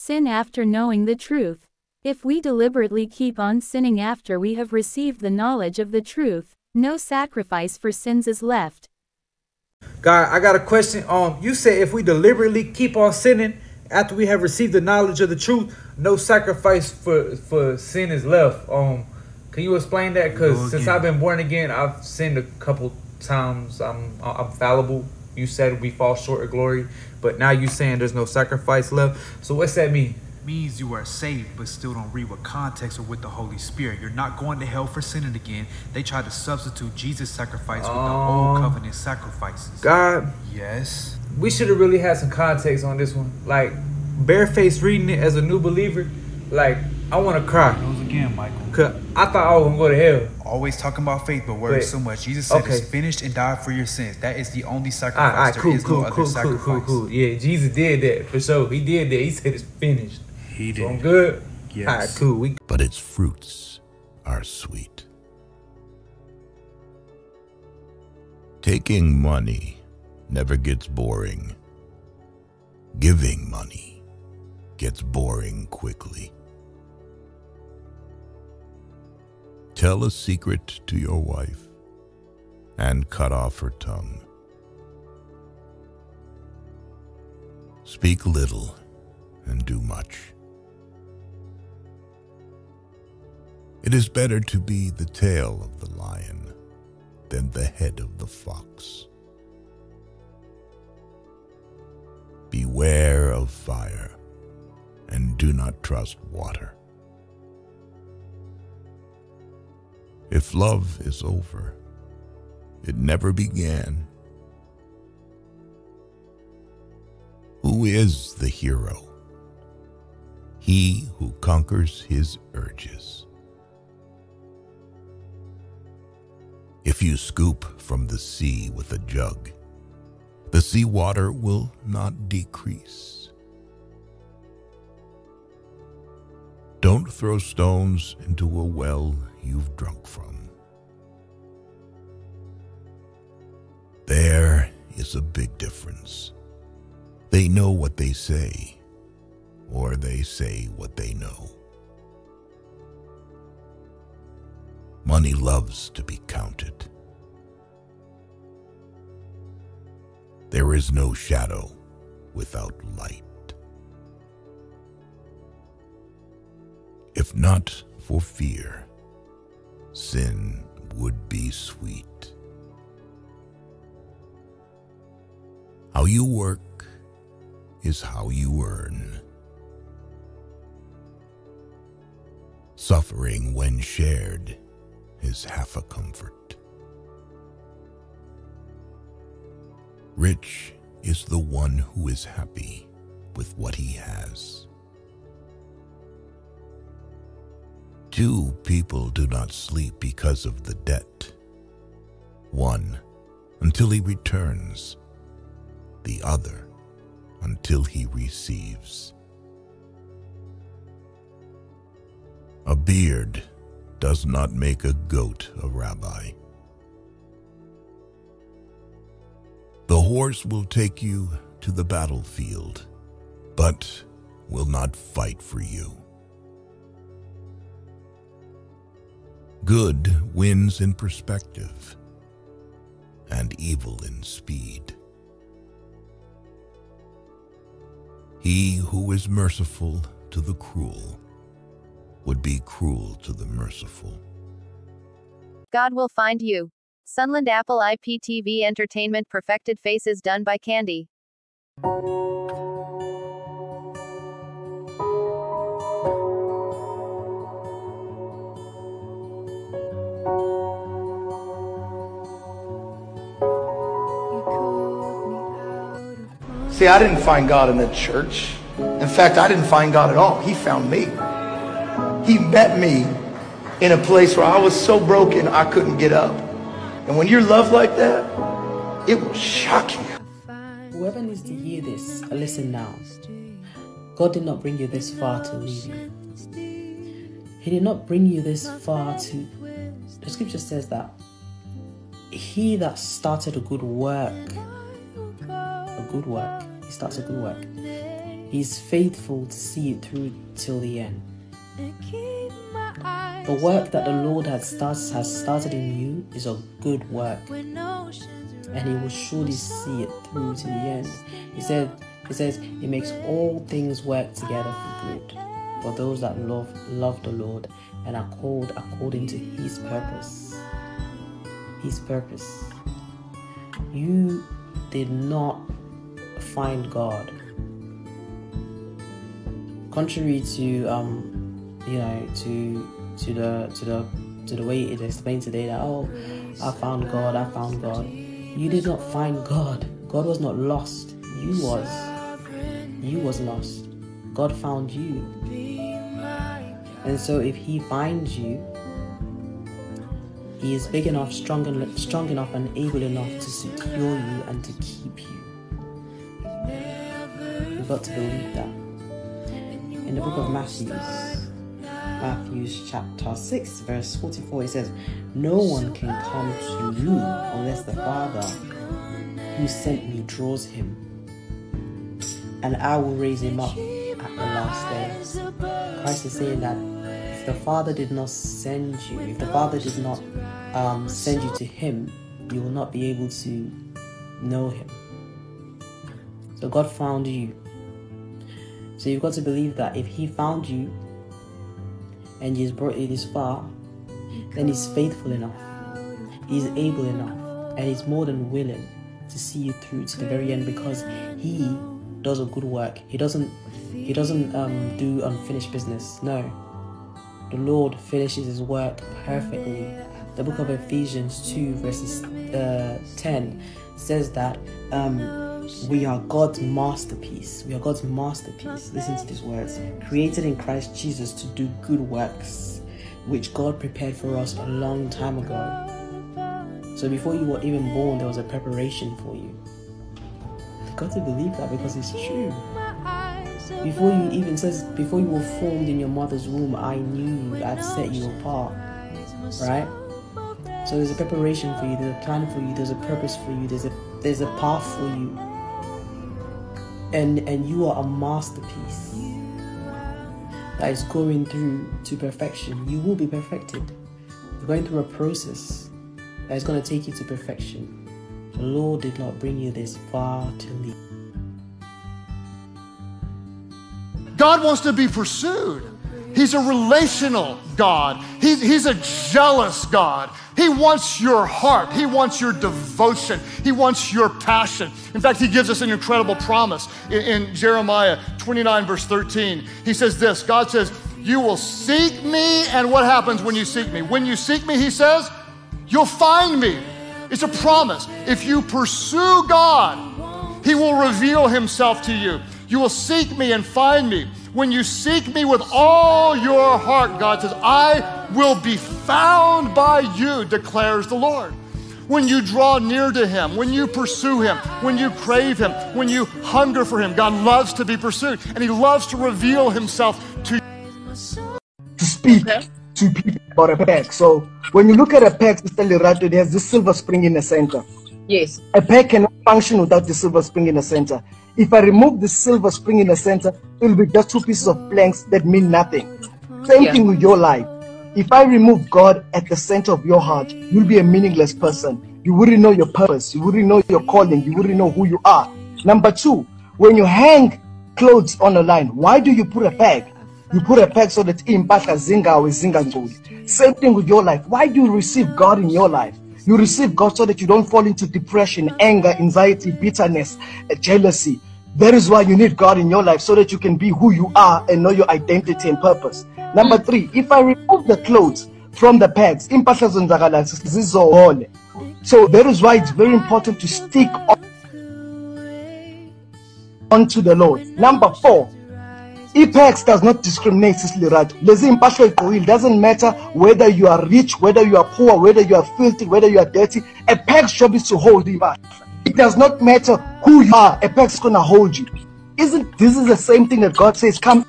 sin after knowing the truth. If we deliberately keep on sinning after we have received the knowledge of the truth, no sacrifice for sins is left. God, I got a question. Um, you say if we deliberately keep on sinning after we have received the knowledge of the truth, no sacrifice for for sin is left. Um, can you explain that? Because since I've been born again, I've sinned a couple times. I'm I'm fallible. You said we fall short of glory, but now you saying there's no sacrifice left. So what's that mean? means you are saved, but still don't read with context or with the Holy Spirit. You're not going to hell for sinning again. They tried to substitute Jesus' sacrifice with the old Um, covenant sacrifices. God, Yes. we should have really had some context on this one. Like barefaced reading it as a new believer, like I want to cry. Those again, Michael. Cause I thought I was gonna go to hell. Always talking about faith, but worry so much. Jesus said Okay. it's finished and died for your sins. That is the only ah, ah, sacrifice. all right, There cool, is cool, no other cool, cool, sacrifice. cool, cool. Yeah, Jesus did that for sure. He did that. He said it's finished. He did. So I'm good. Yes. All right, cool. We but its fruits are sweet. Taking money never gets boring. Giving money gets boring quickly. Tell a secret to your wife and cut off her tongue. Speak little and do much. It is better to be the tail of the lion than the head of the fox. Beware of fire and do not trust water. If love is over, it never began. Who is the hero? He who conquers his urges. If you scoop from the sea with a jug, the sea water will not decrease. Don't throw stones into a well you've drunk from. There is a big difference. They know what they say, or they say what they know. Money loves to be counted. There is no shadow without light. If not for fear, sin would be sweet. How you work is how you earn. Suffering, when shared, is half a comfort. Rich is the one who is happy with what he has. Two people do not sleep because of the debt. One until he returns, the other until he receives. A beard does not make a goat a rabbi. The horse will take you to the battlefield, but will not fight for you. Good wins in perspective, and evil in speed. He who is merciful to the cruel would be cruel to the merciful. God will find you. Sunland Apple IPTV Entertainment Perfected Faces done by Candy. See, I didn't find God in the church. In fact, I didn't find God at all. He found me. He met me in a place where I was so broken I couldn't get up. And when you're loved like that, it will shock you. Whoever needs to hear this, listen now. God did not bring you this far to leave you. He did not bring you this far to. The scripture says that he that started a good work, a good work, he starts a good work, He's faithful to see it through till the end. The work that the Lord has started, has started in you is a good work, and He will surely see it through to the end. He said, He says, He makes all things work together for good for those that love love the Lord and are called according to His purpose. His purpose. You did not find God. Contrary to um, you know, to to the to the to the way it explained today that oh I found God, I found God. You did not find God. God was not lost. You was. You was lost. God found you. And so if he finds you, he is big enough, strong, strong enough, and able enough to secure you and to keep you. You've got to believe that. In the book of Matthew, Matthew chapter 6, verse 44, it says, No one can come to me unless the Father who sent me draws him, and I will raise him up at the last day. Christ is saying that if the Father did not send you, if the Father did not um, send you to Him, you will not be able to know Him. So God found you. So you've got to believe that if He found you and He's brought you this far, then He's faithful enough, He's able enough, and He's more than willing to see you through to the very end because He does a good work. He doesn't He doesn't um, do unfinished business. No. The Lord finishes His work perfectly. The book of Ephesians 2, verses uh, 10 says that um, we are God's masterpiece. We are God's masterpiece. Listen to these words created in Christ Jesus to do good works, which God prepared for us a long time ago. So before you were even born, there was a preparation for you. You've got to believe that because it's true. Before you even says, before you were formed in your mother's womb, I knew you, I'd set you apart. Right? So there's a preparation for you, there's a plan for you, there's a purpose for you, there's a there's a path for you. And and you are a masterpiece that is going through to perfection. You will be perfected. You're going through a process that is going to take you to perfection. The Lord did not bring you this far to leave. God wants to be pursued. He's a relational God. He's, a jealous God. He wants your heart. He wants your devotion. He wants your passion. In fact, he gives us an incredible promise in, in Jeremiah 29, verse 13. He says this God says, You will seek me, and what happens when you seek me? When you seek me, he says, you'll find me. It's a promise. If you pursue God, he will reveal himself to you. You will seek me and find me. When you seek me with all your heart, God says, I will be found by you, declares the Lord. When you draw near to Him, when you pursue Him, when you crave Him, when you hunger for Him, God loves to be pursued and He loves to reveal Himself to you. to speak to people about a pack. So when you look at a pack, Sister Lerato, it has this silver spring in the center. Yes. A pack cannot function without the silver spring in the center. If I remove the silver spring in the center, it will be just two pieces of planks that mean nothing. Uh-huh. Same Yeah. thing with your life. If I remove God at the center of your heart, you'll be a meaningless person. You wouldn't know your purpose. You wouldn't know your calling. You wouldn't know who you are. Number two, when you hang clothes on a line, why do you put a peg? You put a peg so that impahla zingawe zingangcoli. Same thing with your life. Why do you receive God in your life? You receive God so that you don't fall into depression, anger, anxiety, bitterness, uh, jealousy. That is why you need God in your life so that you can be who you are and know your identity and purpose. Number three, if I remove the clothes from the pegs, impahla zenzakala zizohole. So that is why it's very important to stick on unto the Lord. Number four, Apex does not discriminate, Sister Lerato. Lezi impahla oyigqokile. doesn't matter whether you are rich, whether you are poor, whether you are filthy, whether you are dirty. A job is to hold impahla. It does not matter who you are. A is gonna hold you. Isn't this is the same thing that God says? Come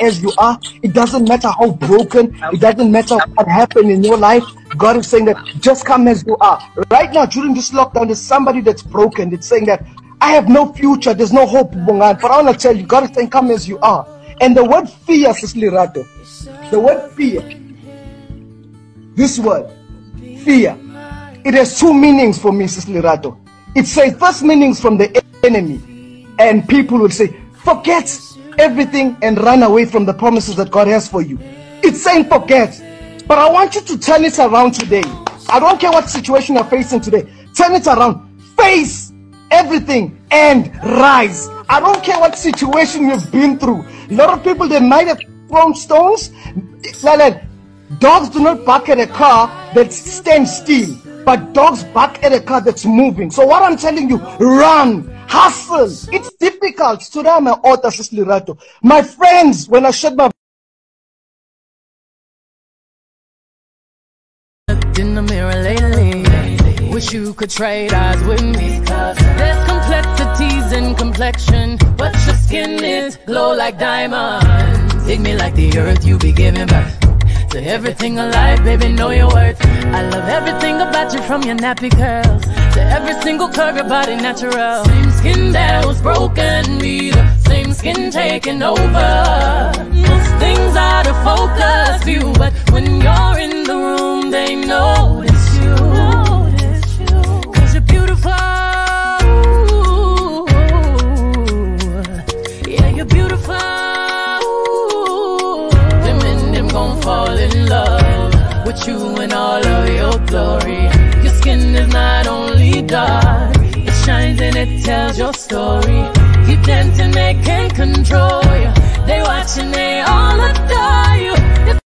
as you are. It doesn't matter how broken. It doesn't matter what happened in your life. God is saying that just come as you are. Right now, during this lockdown, there's somebody that's broken. It's saying that I have no future. There's no hope, Bongan. But I want to tell you, God can come as you are. And the word fear, Sister Lerato, the word fear, this word, fear, it has two meanings for me, Sister Lerato. It says first meanings from the enemy. And people would say, forget everything and run away from the promises that God has for you. It's saying forget. But I want you to turn it around today. I don't care what situation you're facing today. Turn it around. Face everything and rise. I don't care what situation you've been through. A lot of people, they might have thrown stones. Like, dogs do not bark at a car that stands still, but dogs bark at a car that's moving. So what I'm telling you, run, hustle. It's difficult. Today I'm an author, Sister Lerato. My friends, when I shut my in the mirror lately. Wish you could trade eyes with me. There's complexities in complexion, but your skin is glow like diamonds. Dig me like the earth, you be giving birth. To everything alive, baby, know your worth. I love everything about you from your nappy curls to every single curve, your body natural. Same skin that was broken, be the same skin taking over. Most things out of focus, you, but when you're in the room, they notice tells your story. Dance and they can't control you. They watch and they all you.